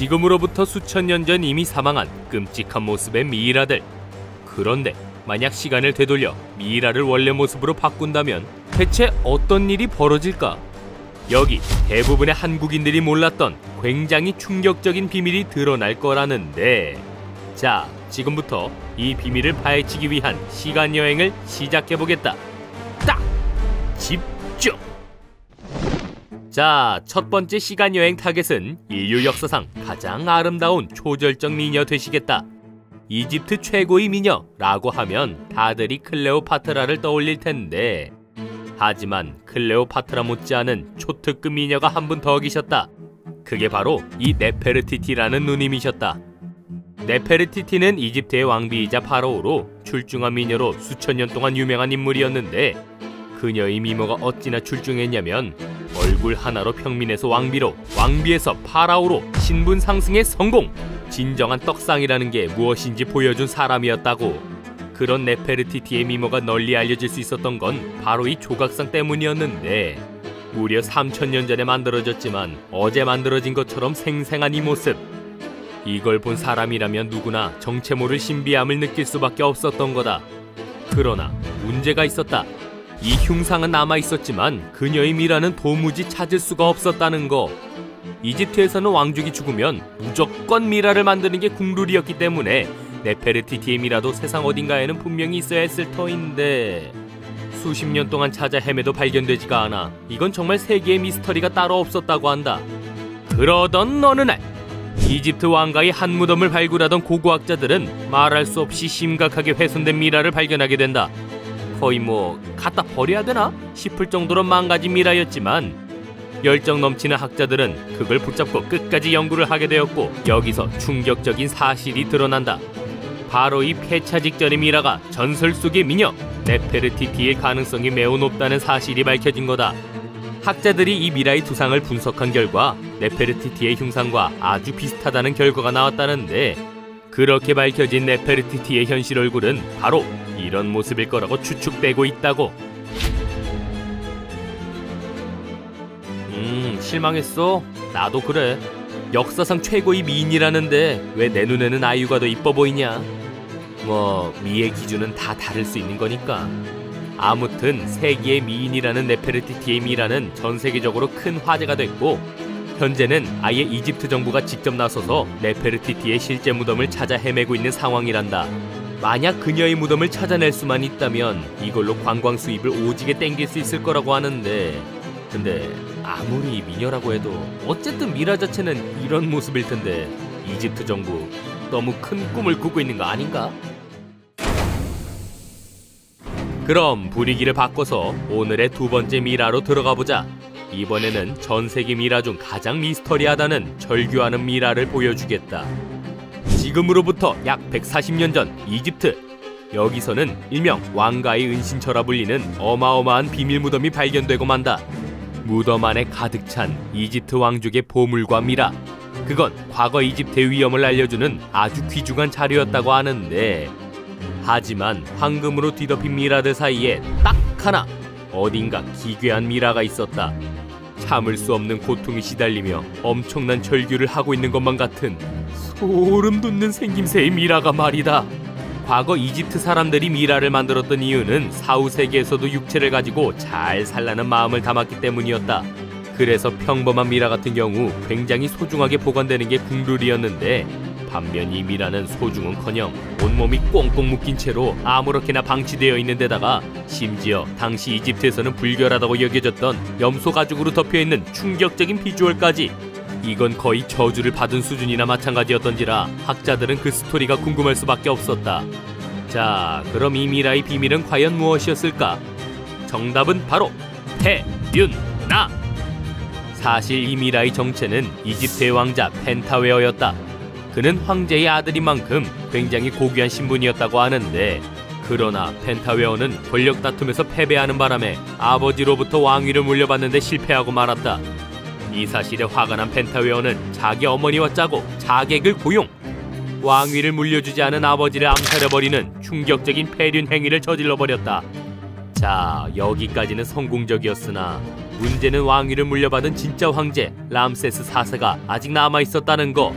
지금으로부터 수천 년 전 이미 사망한 끔찍한 모습의 미이라들. 그런데 만약 시간을 되돌려 미이라를 원래 모습으로 바꾼다면 대체 어떤 일이 벌어질까? 여기 대부분의 한국인들이 몰랐던 굉장히 충격적인 비밀이 드러날 거라는데 자 지금부터 이 비밀을 파헤치기 위한 시간 여행을 시작해 보겠다. 딱 집중. 자, 첫 번째 시간 여행 타겟은 인류 역사상 가장 아름다운 초절정 미녀 되시겠다. 이집트 최고의 미녀라고 하면 다들이 클레오파트라를 떠올릴 텐데 하지만 클레오파트라 못지않은 초특급 미녀가 한 분 더 계셨다. 그게 바로 이 네페르티티라는 누님이셨다. 네페르티티는 이집트의 왕비이자 파라오로 출중한 미녀로 수천 년 동안 유명한 인물이었는데 그녀의 미모가 어찌나 출중했냐면 얼굴 하나로 평민에서 왕비로 왕비에서 파라오로 신분 상승의 성공 진정한 떡상이라는 게 무엇인지 보여준 사람이었다고 그런 네페르티티의 미모가 널리 알려질 수 있었던 건 바로 이 조각상 때문이었는데 무려 3천년 전에 만들어졌지만 어제 만들어진 것처럼 생생한 이 모습 이걸 본 사람이라면 누구나 정체 모를 신비함을 느낄 수밖에 없었던 거다. 그러나 문제가 있었다. 이 흉상은 남아 있었지만 그녀의 미라는 도무지 찾을 수가 없었다는 거. 이집트에서는 왕족이 죽으면 무조건 미라를 만드는 게 국룰이었기 때문에 네페르티티의 미라도 세상 어딘가에는 분명히 있어야 했을 터인데 수십 년 동안 찾아 헤매도 발견되지가 않아. 이건 정말 세계의 미스터리가 따로 없었다고 한다. 그러던 어느 날 이집트 왕가의 한 무덤을 발굴하던 고고학자들은 말할 수 없이 심각하게 훼손된 미라를 발견하게 된다. 거의 뭐 갖다 버려야 되나 싶을 정도로 망가진 미라였지만 열정 넘치는 학자들은 그걸 붙잡고 끝까지 연구를 하게 되었고 여기서 충격적인 사실이 드러난다. 바로 이 폐차 직전의 미라가 전설 속의 미녀 네페르티티의 가능성이 매우 높다는 사실이 밝혀진 거다. 학자들이 이 미라의 두상을 분석한 결과 네페르티티의 흉상과 아주 비슷하다는 결과가 나왔다는데 그렇게 밝혀진 네페르티티의 현실 얼굴은 바로 이런 모습일 거라고 추측되고 있다고. 음, 실망했어? 나도 그래. 역사상 최고의 미인이라는데 왜 내 눈에는 아이유가 더 이뻐 보이냐? 뭐 미의 기준은 다 다를 수 있는 거니까. 아무튼 세계의 미인이라는 네페르티티의 미라는 전 세계적으로 큰 화제가 됐고 현재는 아예 이집트 정부가 직접 나서서 네페르티티의 실제 무덤을 찾아 헤매고 있는 상황이란다. 만약 그녀의 무덤을 찾아낼 수만 있다면 이걸로 관광 수입을 오지게 땡길 수 있을 거라고 하는데 근데 아무리 미녀라고 해도 어쨌든 미라 자체는 이런 모습일 텐데 이집트 정부 너무 큰 꿈을 꾸고 있는 거 아닌가? 그럼 분위기를 바꿔서 오늘의 두 번째 미라로 들어가 보자. 이번에는 전 세계 미라 중 가장 미스터리하다는 절규하는 미라를 보여주겠다. 지금으로부터 약 140년 전 이집트. 여기서는 일명 왕가의 은신처라 불리는 어마어마한 비밀 무덤이 발견되고 만다. 무덤 안에 가득 찬 이집트 왕족의 보물과 미라. 그건 과거 이집트의 위험을 알려주는 아주 귀중한 자료였다고 하는데 하지만 황금으로 뒤덮인 미라들 사이에 딱 하나 어딘가 기괴한 미라가 있었다. 참을 수 없는 고통이 시달리며 엄청난 절규를 하고 있는 것만 같은 소름 돋는 생김새의 미라가 말이다. 과거 이집트 사람들이 미라를 만들었던 이유는 사후 세계에서도 육체를 가지고 잘 살라는 마음을 담았기 때문이었다. 그래서 평범한 미라 같은 경우 굉장히 소중하게 보관되는 게 국룰이었는데 반면 이 미라는 소중은커녕 온몸이 꽁꽁 묶인 채로 아무렇게나 방치되어 있는 데다가 심지어 당시 이집트에서는 불결하다고 여겨졌던 염소 가죽으로 덮여 있는 충격적인 비주얼까지 이건 거의 저주를 받은 수준이나 마찬가지였던지라 학자들은 그 스토리가 궁금할 수밖에 없었다. 자, 그럼 이 미라의 비밀은 과연 무엇이었을까? 정답은 바로 페륜나. 사실 이 미라의 정체는 이집트의 왕자 펜타웨어였다. 그는 황제의 아들인 만큼 굉장히 고귀한 신분이었다고 하는데 그러나 펜타웨어는 권력 다툼에서 패배하는 바람에 아버지로부터 왕위를 물려받는데 실패하고 말았다. 이 사실에 화가 난 펜타웨어는 자기 어머니와 짜고 자객을 고용 왕위를 물려주지 않은 아버지를 암살해버리는 충격적인 폐륜 행위를 저질러버렸다. 자, 여기까지는 성공적이었으나 문제는 왕위를 물려받은 진짜 황제 람세스 4세가 아직 남아 있었다는 거.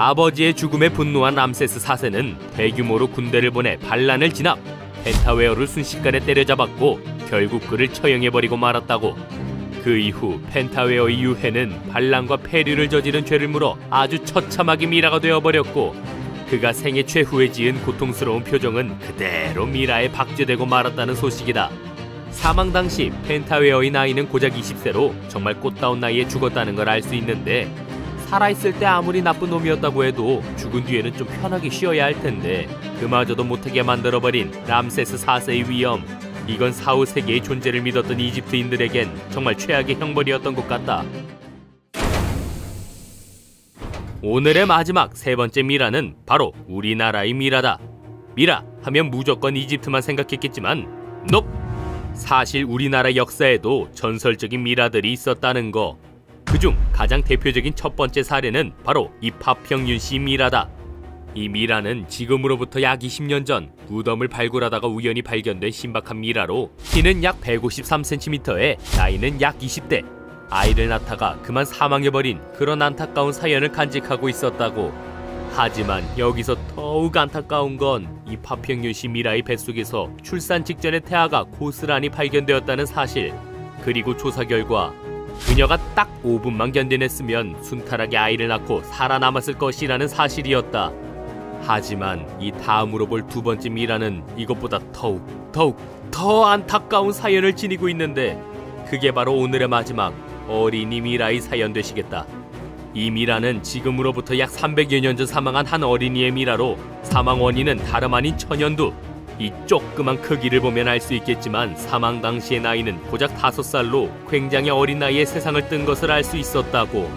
아버지의 죽음에 분노한 람세스 4세는 대규모로 군대를 보내 반란을 진압, 펜타웨어를 순식간에 때려잡았고 결국 그를 처형해버리고 말았다고. 그 이후 펜타웨어의 유해는 반란과 폐류를 저지른 죄를 물어 아주 처참하게 미라가 되어버렸고 그가 생애 최후에 지은 고통스러운 표정은 그대로 미라에 박제되고 말았다는 소식이다. 사망 당시 펜타웨어의 나이는 고작 20세로 정말 꽃다운 나이에 죽었다는 걸 알 수 있는데 살아있을 때 아무리 나쁜 놈이었다고 해도 죽은 뒤에는 좀 편하게 쉬어야 할 텐데 그마저도 못하게 만들어버린 람세스 4세의 위험 이건 사후 세계의 존재를 믿었던 이집트인들에겐 정말 최악의 형벌이었던 것 같다. 오늘의 마지막 세 번째 미라는 바로 우리나라의 미라다. 미라 하면 무조건 이집트만 생각했겠지만 넵! 사실 우리나라 역사에도 전설적인 미라들이 있었다는 거. 그중 가장 대표적인 첫 번째 사례는 바로 이 파평윤 씨 미라다. 이 미라는 지금으로부터 약 20년 전 무덤을 발굴하다가 우연히 발견된 신박한 미라로 키는 약 153cm에 나이는 약 20대 아이를 낳다가 그만 사망해버린 그런 안타까운 사연을 간직하고 있었다고 하지만 여기서 더욱 안타까운 건 이 파평윤 씨 미라의 뱃속에서 출산 직전에 태아가 고스란히 발견되었다는 사실 그리고 조사 결과 그녀가 딱 5분만 견뎌냈으면 순탄하게 아이를 낳고 살아남았을 것이라는 사실이었다. 하지만 이 다음으로 볼 두 번째 미라는 이것보다 더욱 더욱 더 안타까운 사연을 지니고 있는데 그게 바로 오늘의 마지막 어린이 미라의 사연 되시겠다. 이 미라는 지금으로부터 약 300여 년 전 사망한 한 어린이의 미라로 사망 원인은 다름 아닌 천연두. 이 조그만 크기를 보면 알 수 있겠지만 사망 당시의 나이는 고작 5살로 굉장히 어린 나이에 세상을 뜬 것을 알 수 있었다고.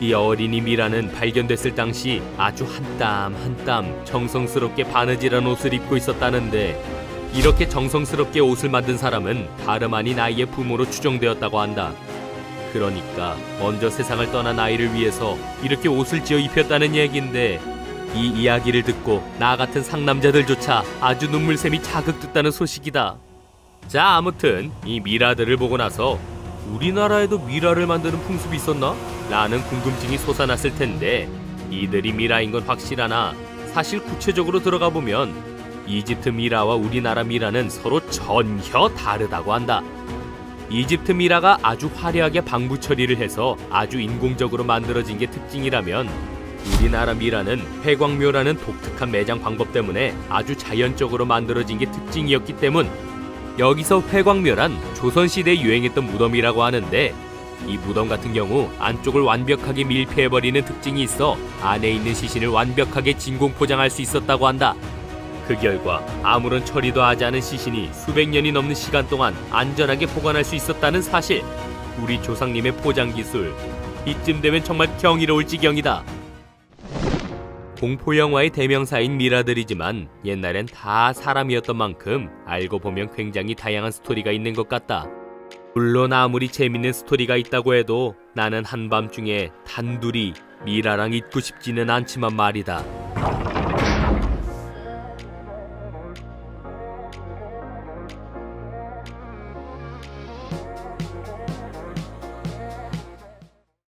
이 어린이 미라는 발견됐을 당시 아주 한 땀 한 땀 정성스럽게 바느질한 옷을 입고 있었다는데 이렇게 정성스럽게 옷을 만든 사람은 다름 아닌 아이의 부모로 추정되었다고 한다. 그러니까 먼저 세상을 떠난 아이를 위해서 이렇게 옷을 지어 입혔다는 얘기인데 이 이야기를 듣고 나 같은 상남자들조차 아주 눈물샘이 자극됐다는 소식이다. 자, 아무튼 이 미라들을 보고 나서 우리나라에도 미라를 만드는 풍습이 있었나? 라는 궁금증이 솟아났을 텐데 이들이 미라인 건 확실하나 사실 구체적으로 들어가 보면 이집트 미라와 우리나라 미라는 서로 전혀 다르다고 한다. 이집트 미라가 아주 화려하게 방부 처리를 해서 아주 인공적으로 만들어진 게 특징이라면 우리나라 미라는 회광묘라는 독특한 매장 방법 때문에 아주 자연적으로 만들어진 게 특징이었기 때문 여기서 회광묘란 조선시대에 유행했던 무덤이라고 하는데 이 무덤 같은 경우 안쪽을 완벽하게 밀폐해버리는 특징이 있어 안에 있는 시신을 완벽하게 진공 포장할 수 있었다고 한다. 그 결과 아무런 처리도 하지 않은 시신이 수백 년이 넘는 시간 동안 안전하게 보관할 수 있었다는 사실. 우리 조상님의 포장 기술. 이쯤 되면 정말 경이로울 지경이다. 공포 영화의 대명사인 미라들이지만 옛날엔 다 사람이었던 만큼 알고 보면 굉장히 다양한 스토리가 있는 것 같다. 물론 아무리 재밌는 스토리가 있다고 해도 나는 한밤중에 단둘이 미라랑 있고 싶지는 않지만 말이다.